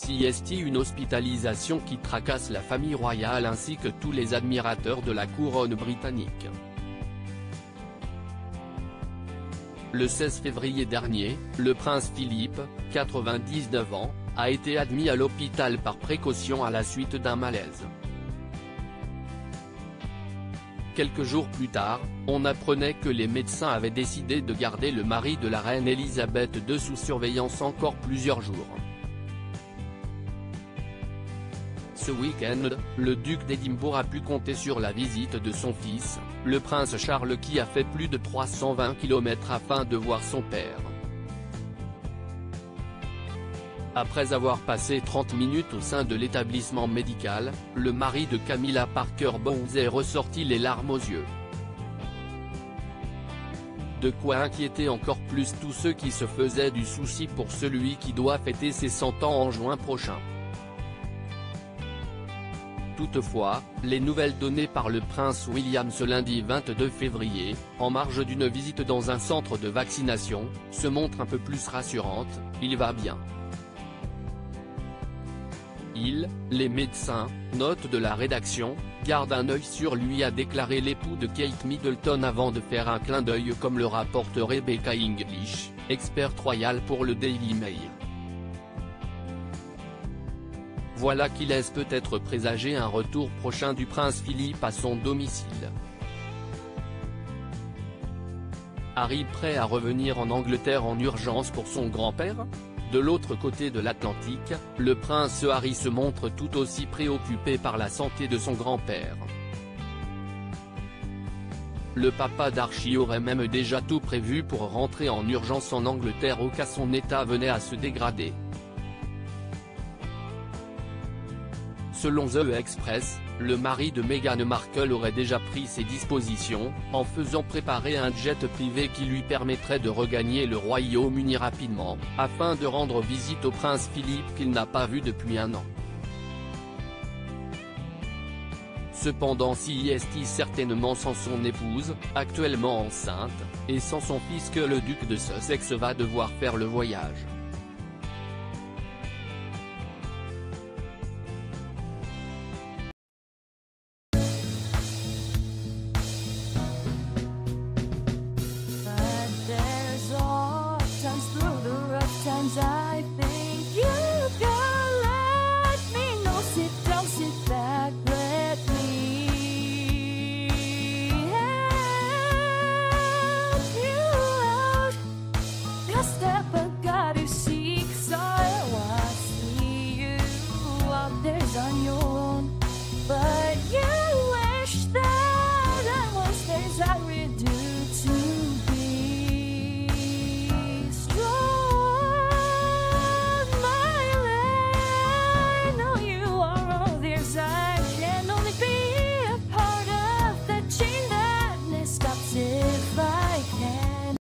CST une hospitalisation qui tracasse la famille royale ainsi que tous les admirateurs de la couronne britannique. Le 16 février dernier, le prince Philippe, 99 ans, a été admis à l'hôpital par précaution à la suite d'un malaise. Quelques jours plus tard, on apprenait que les médecins avaient décidé de garder le mari de la reine Elisabeth II sous surveillance encore plusieurs jours. Week-end, le duc d'Édimbourg a pu compter sur la visite de son fils, le prince Charles qui a fait plus de 320 km afin de voir son père. Après avoir passé 30 minutes au sein de l'établissement médical, le mari de Camilla Parker Bowles est ressorti les larmes aux yeux. De quoi inquiéter encore plus tous ceux qui se faisaient du souci pour celui qui doit fêter ses 100 ans en juin prochain. Toutefois, les nouvelles données par le prince William ce lundi 22 février, en marge d'une visite dans un centre de vaccination, se montrent un peu plus rassurantes, il va bien. Il, les médecins, note de la rédaction, garde un œil sur lui a déclaré l'époux de Kate Middleton avant de faire un clin d'œil comme le rapporte Rebecca English, experte royale pour le Daily Mail. Voilà qui laisse peut-être présager un retour prochain du prince Philippe à son domicile. Harry prêt à revenir en Angleterre en urgence pour son grand-père de l'autre côté de l'Atlantique, le prince Harry se montre tout aussi préoccupé par la santé de son grand-père. Le papa d'Archie aurait même déjà tout prévu pour rentrer en urgence en Angleterre au cas son état venait à se dégrader. Selon The Express, le mari de Meghan Markle aurait déjà pris ses dispositions, en faisant préparer un jet privé qui lui permettrait de regagner le Royaume-Uni rapidement, afin de rendre visite au prince Philippe qu'il n'a pas vu depuis un an. Cependant si est certainement sans son épouse, actuellement enceinte, et sans son fils que le duc de Sussex va devoir faire le voyage.